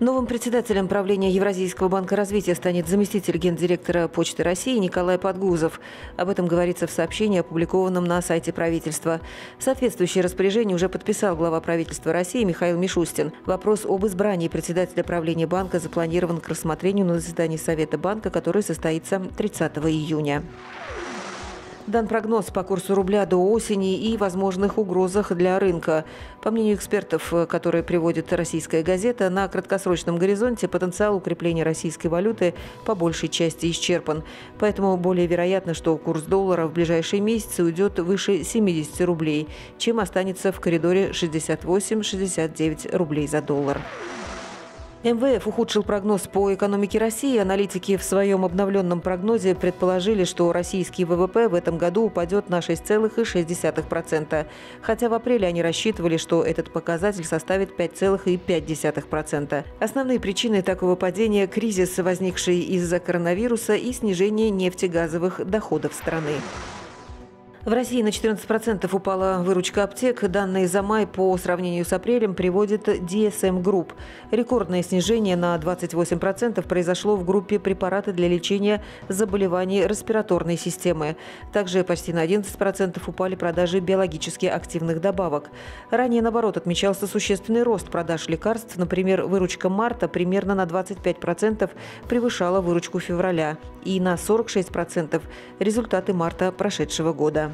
Новым председателем правления Евразийского банка развития станет заместитель гендиректора Почты России Николай Подгузов. Об этом говорится в сообщении, опубликованном на сайте правительства. Соответствующее распоряжение уже подписал глава правительства России Михаил Мишустин. Вопрос об избрании председателя правления банка запланирован к рассмотрению на заседании Совета банка, который состоится 30 июня. Дан прогноз по курсу рубля до осени и возможных угрозах для рынка. По мнению экспертов, которые приводит российская газета, на краткосрочном горизонте потенциал укрепления российской валюты по большей части исчерпан. Поэтому более вероятно, что курс доллара в ближайшие месяцы уйдет выше 70 рублей, чем останется в коридоре 68-69 рублей за доллар. МВФ ухудшил прогноз по экономике России. Аналитики в своем обновленном прогнозе предположили, что российский ВВП в этом году упадет на 6,6%. Хотя в апреле они рассчитывали, что этот показатель составит 5,5%. Основные причины такого падения – кризис, возникший из-за коронавируса и снижение нефтегазовых доходов страны. В России на 14% упала выручка аптек. Данные за май по сравнению с апрелем приводит DSM Group. Рекордное снижение на 28% произошло в группе препараты для лечения заболеваний респираторной системы. Также почти на 11% упали продажи биологически активных добавок. Ранее, наоборот, отмечался существенный рост продаж лекарств. Например, выручка марта примерно на 25% превышала выручку февраля и на 46% результаты марта прошедшего года.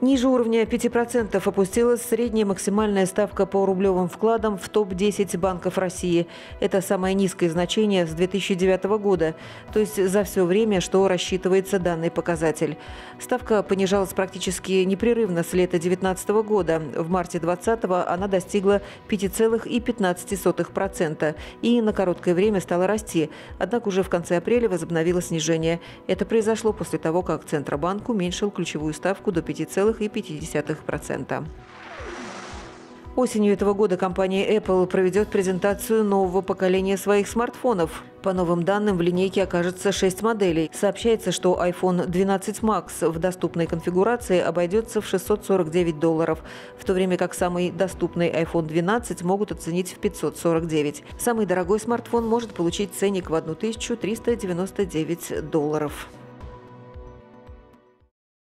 Ниже уровня 5% опустилась средняя максимальная ставка по рублевым вкладам в топ-10 банков России. Это самое низкое значение с 2009 года, то есть за все время, что рассчитывается данный показатель. Ставка понижалась практически непрерывно с лета 2019 года. В марте 2020 она достигла 5,15% и на короткое время стала расти. Однако уже в конце апреля возобновило снижение. Это произошло после того, как Центробанк уменьшил ключевую ставку до 5, 2,5%. Осенью этого года компания Apple проведет презентацию нового поколения своих смартфонов. По новым данным, в линейке окажется 6 моделей. Сообщается, что iPhone 12 Max в доступной конфигурации обойдется в 649 долларов, в то время как самый доступный iPhone 12 могут оценить в 549. Самый дорогой смартфон может получить ценник в 1399 долларов.